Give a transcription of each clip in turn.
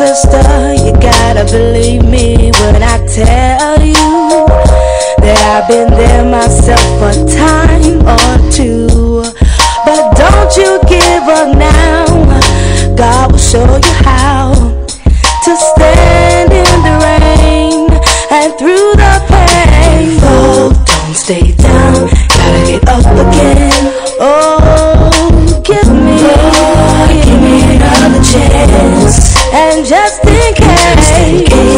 Sister, you gotta believe me when I tell you that I've been there myself a time or two. But don't you give up now, God will show you how to stand in the rain and through the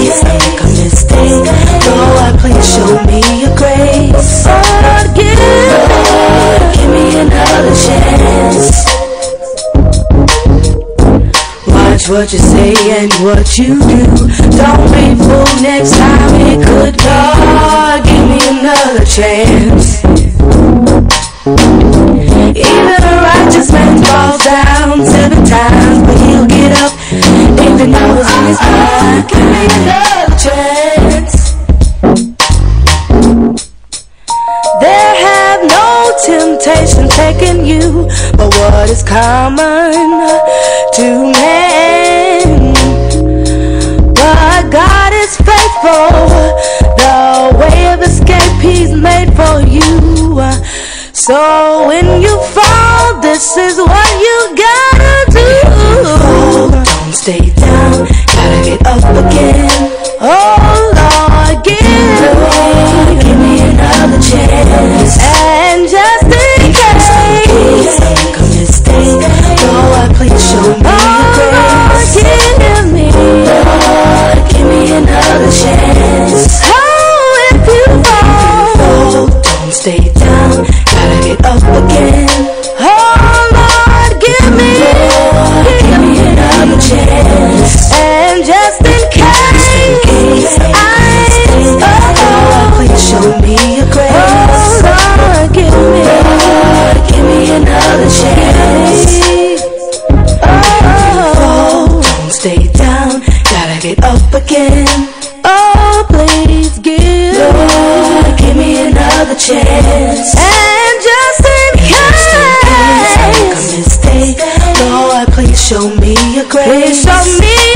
Case I make a mistake, Lord, please show me your grace. Lord, give Lord, give me another chance. Watch what you say and what you do. Don't be fooled next time. It could God give me another chance. Temptation taking you, but what is common to man? But God is faithful. The way of escape He's made for you. So when you fall, this is what you gotta up again. Oh, Lord, give me. Lord, give me another chance. And just in case. In case I a mistake, Lord, please show me your Oh. Lord, give me. Lord, give me another chance. Oh, Don't stay down, gotta get up again. Show me your Please grace. show me